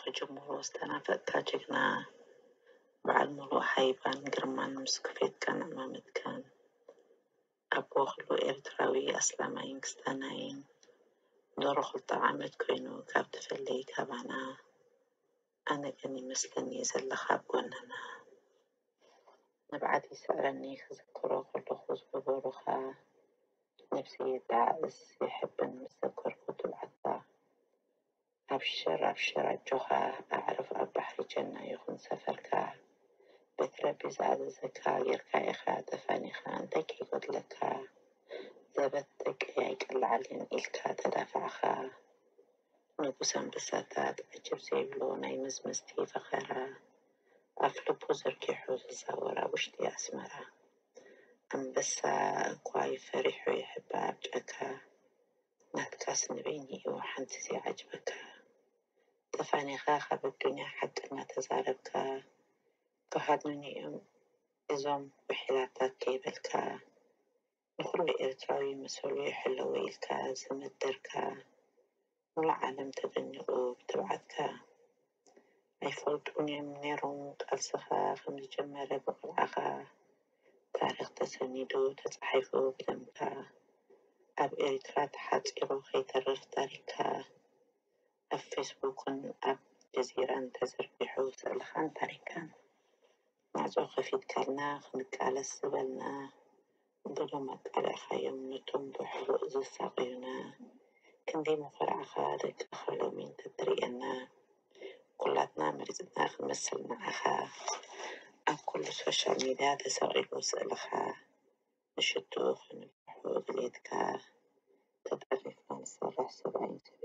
ክጅምሮ ዝተናፈቕካ ጅግና በዓል ሙሉእ ሃይባን ግርማን ምስ ክፌትካን ዕማመትካን ኣቦ ክሉ ኤርትራዊ ኣስላማይን ክስታናይን ኖሮ ክልተ ዓመት ኮይኑ ካብ ተፈለይ ካባና ኣነ ግን ይመስለኒ ዘለኻ ኣብ ጎነና ንብዓት ይስዕረኒ ክዝክሮ ከለኹ ዝገበሩኻ ነፍሲ የተዓእስ የሕብን ምስ ዘከርኩ أبشر أبشر أجوها أعرف أبحر جنة يخون سفركا. بثرة بزاد زكا يركا إخا دفاني خان دكي قد لكا. زبتك يايك العلين إلكا تدافعخا نبوسم بساتات أجب زيبلو زيبلونا يمزمزتي فخرا. أفلو بوزر كي حوز زورا وشتي أسمرا. أم بسا أقواي فريح يحب أبجأكا نتكاس نبيني وحنتسي عجبكا. طفعني خاخر الدنيا حتى ما تزال كهدنني أم إزوم بحلاتا كيبلكا نخل إرتراوي مسؤولية حلوي الكا زمد دركا ولا عالم تدني بتبعتكا أي فردوني من رموت ألسخا خمس جمرة بقلعخا تاريخ تسنيدو تتحيفو بدمكا أب إرترا تحات إروخي ترف تاريكا الفيسبوك أب جزيرة تزر بحوث الخنطركة معزوخة في تكالنا خنكالة سبلنا. ظلمت على خيم نتم بحر ذو ساقينا. كندي مفرع خارج أخلو من تدريئنا. كلاتنا مرزتنا خمسلنا أخا. أكل سوشيال ميديا تسرعي وسألخا نشتوخ نبحوث الإذكار من صرح سبعين سبعين